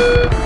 you